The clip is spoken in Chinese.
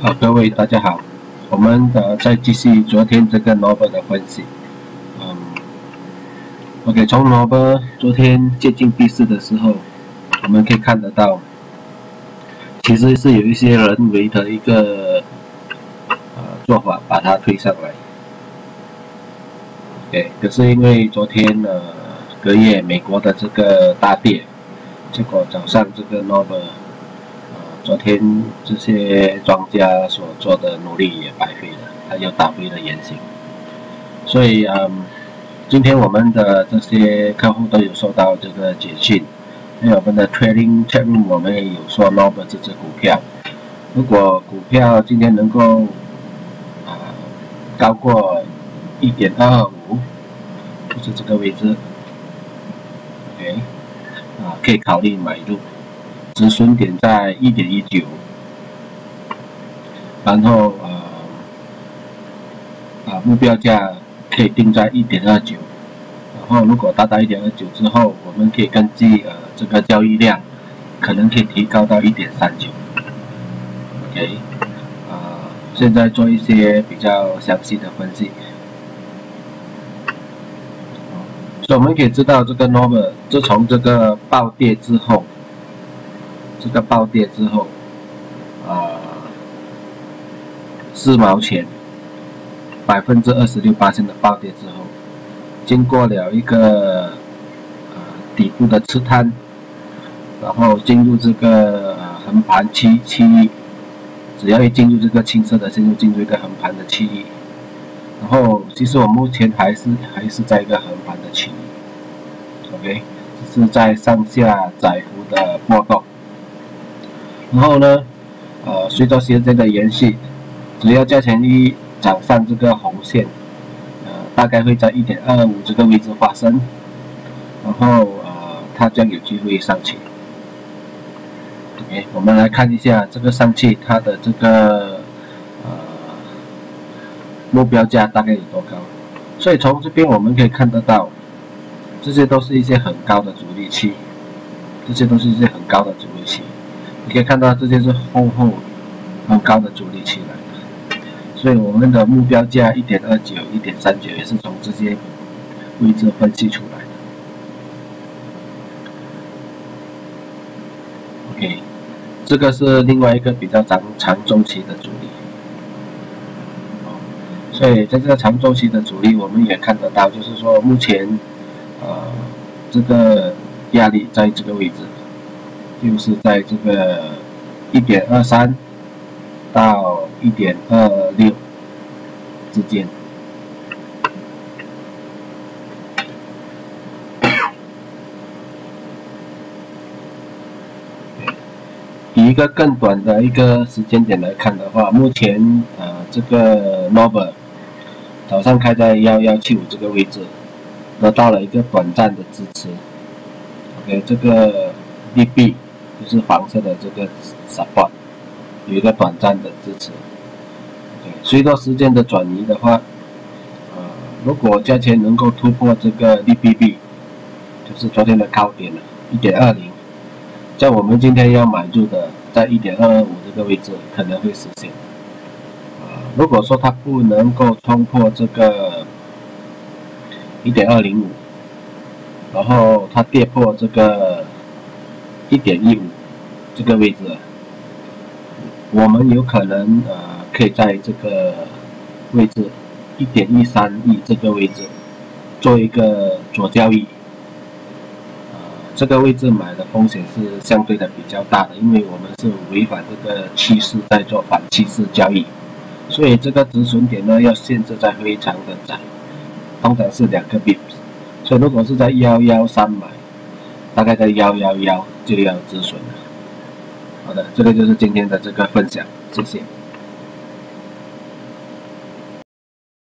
好，各位大家好，我们呃再继续昨天这个 Nobel 的分析。嗯，OK，从 Nobel 昨天接近闭市的时候，我们可以看得到，其实是有一些人为的一个呃做法把它推上来。OK，可是因为昨天呃隔夜美国的这个大跌，结果早上这个 Nobel。昨天这些庄家所做的努力也白费了，他又打回了原形。所以，嗯，今天我们的这些客户都有收到这个简讯，因为我们的 trading chat room，我们也有说 Noble 这只股票，如果股票今天能够啊高过一点二五，就是这个位置，OK，啊，可以考虑买入。止损点在一点一九，然后呃啊目标价可以定在一点二九，然后如果达到一点二九之后，我们可以根据呃这个交易量，可能可以提高到一点三九。OK，呃现在做一些比较详细的分析，所以我们可以知道这个 Nova 自从这个暴跌之后。这个暴跌之后，啊，四毛钱，百分之二十六八千的暴跌之后，经过了一个呃底部的刺探，然后进入这个横盘区区域，只要一进入这个青色的线，就进入一个横盘的区域，然后其实我目前还是还是在一个横盘的区域，OK，是在上下窄幅的波动。然后呢，呃，随着时间的延续，只要价钱一涨上这个红线，呃，大概会在一点二五这个位置发生，然后呃，它将有机会上去。OK，我们来看一下这个上去它的这个呃目标价大概有多高。所以从这边我们可以看得到，这些都是一些很高的阻力区，这些都是一些很高的阻力区。你可以看到这些是厚厚很高的阻力起来，所以我们的目标价一点二九、一点三九也是从这些位置分析出来的。OK，这个是另外一个比较长长周期的阻力。所以在这个长周期的阻力，我们也看得到，就是说目前呃这个压力在这个位置。就是在这个一点二三到一点二六之间，以一个更短的一个时间点来看的话，目前呃这个 Nova 早上开在幺幺七五这个位置，得到了一个短暂的支持，OK 这个 DB。就是黄色的这个 support 有一个短暂的支持对随着时间的转移的话，呃，如果价钱能够突破这个 DBB，就是昨天的高点了，一点二零，在我们今天要买入的，在一点二二五这个位置可能会实现。呃，如果说它不能够冲破这个一点二零五，然后它跌破这个。一点一五这个位置，我们有可能呃可以在这个位置一点一三亿这个位置做一个左交易，这个位置买的风险是相对的比较大的，因为我们是违反这个趋势在做反趋势交易，所以这个止损点呢要限制在非常的窄，通常是两个 bps，所以如果是在幺幺三买。大概在幺幺幺就要止损了。好的，这个就是今天的这个分享，谢谢。